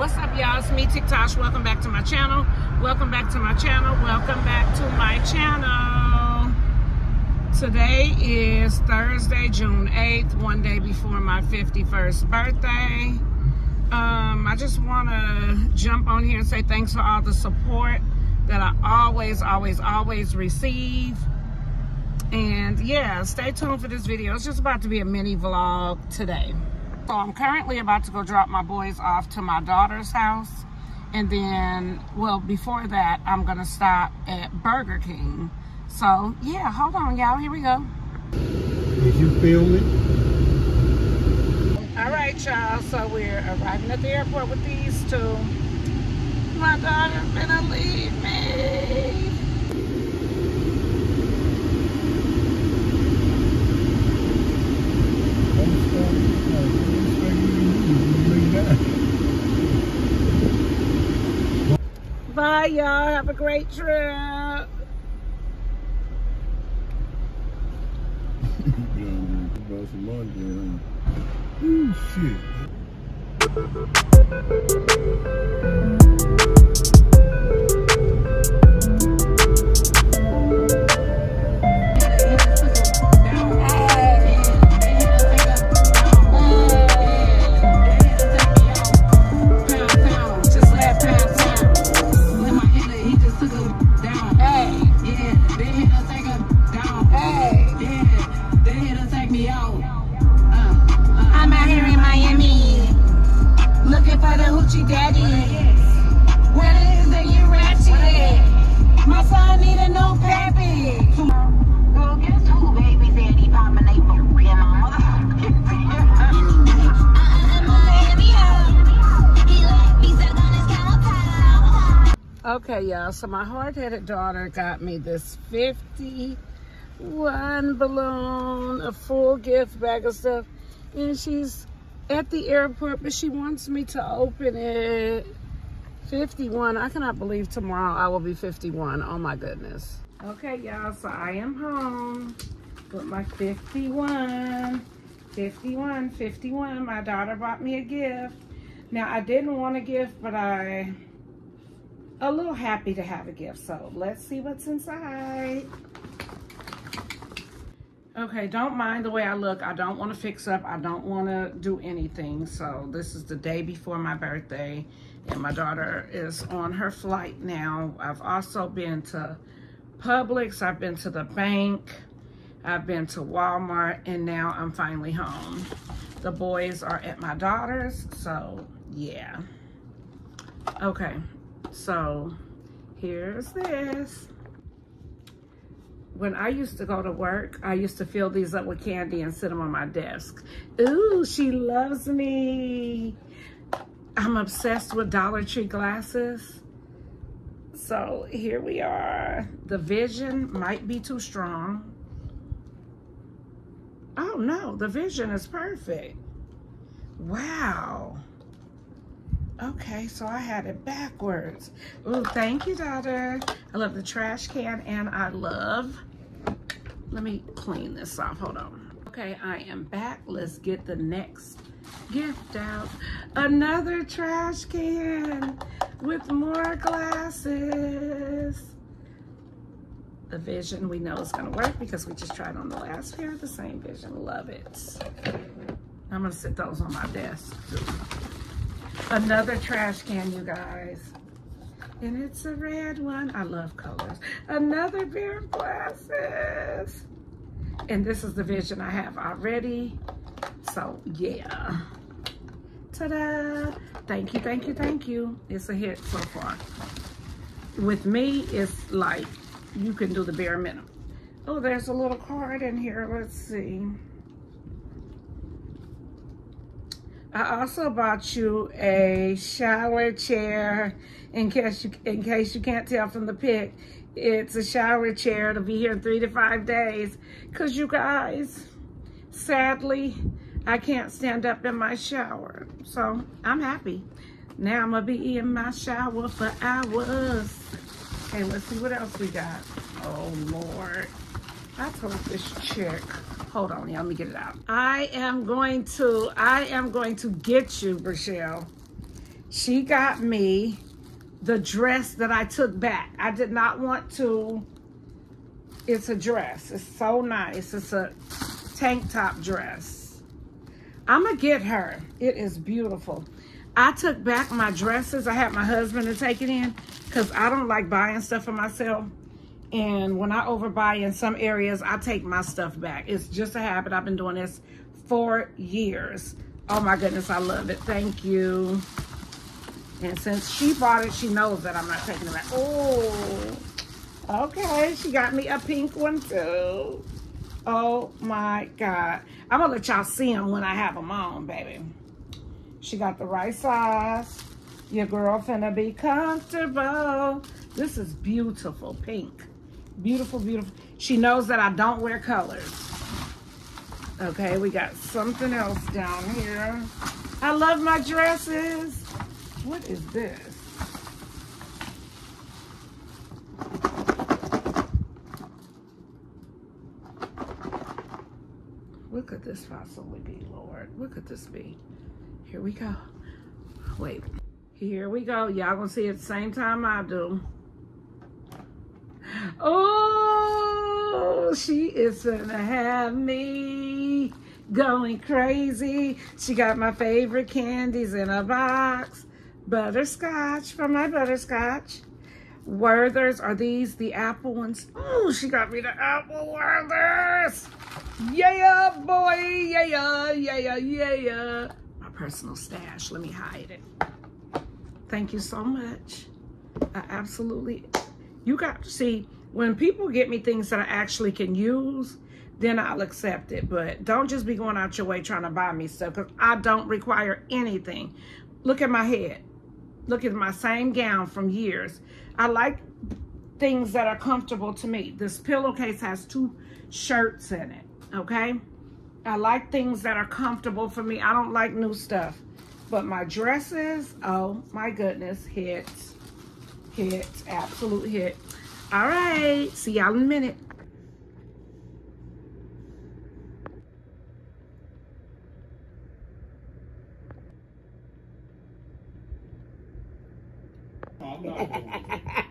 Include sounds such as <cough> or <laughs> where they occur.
What's up, y'all? It's me, TikTosh. Welcome back to my channel. Welcome back to my channel. Welcome back to my channel. Today is Thursday, June 8th, one day before my 51st birthday. Um, I just want to jump on here and say thanks for all the support that I always, always, always receive. And yeah, stay tuned for this video. It's just about to be a mini vlog today. So I'm currently about to go drop my boys off to my daughter's house. And then, well, before that, I'm going to stop at Burger King. So, yeah, hold on, y'all. Here we go. Did you film it? All right, y'all. So we're arriving at the airport with these two. My daughter's gonna leave me. Bye, y'all. Have a great trip. <laughs> Ooh, shit. Okay, y'all. So my hard-headed daughter got me this 51 balloon, a full gift bag of stuff, and she's at the airport, but she wants me to open it. 51. I cannot believe tomorrow I will be 51. Oh my goodness. Okay, y'all. So I am home with my 51. 51, 51. My daughter bought me a gift. Now I didn't want a gift, but I a little happy to have a gift. So let's see what's inside. Okay, don't mind the way I look. I don't want to fix up. I don't want to do anything. So this is the day before my birthday and my daughter is on her flight now. I've also been to Publix. I've been to the bank. I've been to Walmart and now I'm finally home. The boys are at my daughter's. So yeah. Okay, so here's this. When I used to go to work, I used to fill these up with candy and sit them on my desk. Ooh, she loves me. I'm obsessed with Dollar Tree glasses. So here we are. The vision might be too strong. Oh no, the vision is perfect. Wow. Okay, so I had it backwards. Oh, thank you, daughter. I love the trash can and I love, let me clean this off, hold on. Okay, I am back. Let's get the next gift out. Another trash can with more glasses. The vision we know is gonna work because we just tried on the last pair of the same vision. Love it. I'm gonna sit those on my desk. Another trash can, you guys. And it's a red one. I love colors. Another pair of glasses. And this is the vision I have already. So, yeah. Ta-da. Thank you, thank you, thank you. It's a hit so far. With me, it's like you can do the bare minimum. Oh, there's a little card in here. Let's see. I also bought you a shower chair in case you in case you can't tell from the pic. It's a shower chair. It'll be here in three to five days. Cause you guys, sadly, I can't stand up in my shower. So I'm happy. Now I'm gonna be in my shower for hours. Okay, let's see what else we got. Oh Lord. I told this chick, hold on, yeah, let me get it out. I am going to, I am going to get you, Rochelle. she got me the dress that I took back. I did not want to. It's a dress. It's so nice. It's a tank top dress. I'm to get her. It is beautiful. I took back my dresses. I had my husband to take it in because I don't like buying stuff for myself. And when I overbuy in some areas, I take my stuff back. It's just a habit. I've been doing this for years. Oh my goodness, I love it. Thank you. And since she bought it, she knows that I'm not taking it back. Oh, okay. She got me a pink one too. Oh my God. I'm gonna let y'all see them when I have them on, baby. She got the right size. Your girl finna be comfortable. This is beautiful pink. Beautiful, beautiful. She knows that I don't wear colors. Okay, we got something else down here. I love my dresses. What is this? What could this possibly be, Lord? What could this be? Here we go. Wait. Here we go. Y'all gonna see it at the same time I do. Oh, she is gonna have me going crazy. She got my favorite candies in a box. Butterscotch from my butterscotch. Werthers, are these the apple ones? Oh, she got me the apple Werthers. Yeah, boy, yeah, yeah, yeah. My personal stash, let me hide it. Thank you so much. I absolutely, you got to see, when people get me things that I actually can use, then I'll accept it. But don't just be going out your way trying to buy me stuff because I don't require anything. Look at my head. Look at my same gown from years. I like things that are comfortable to me. This pillowcase has two shirts in it, okay? I like things that are comfortable for me. I don't like new stuff. But my dresses, oh my goodness, hits, hits, absolute hit. All right, see y'all in a minute. <laughs>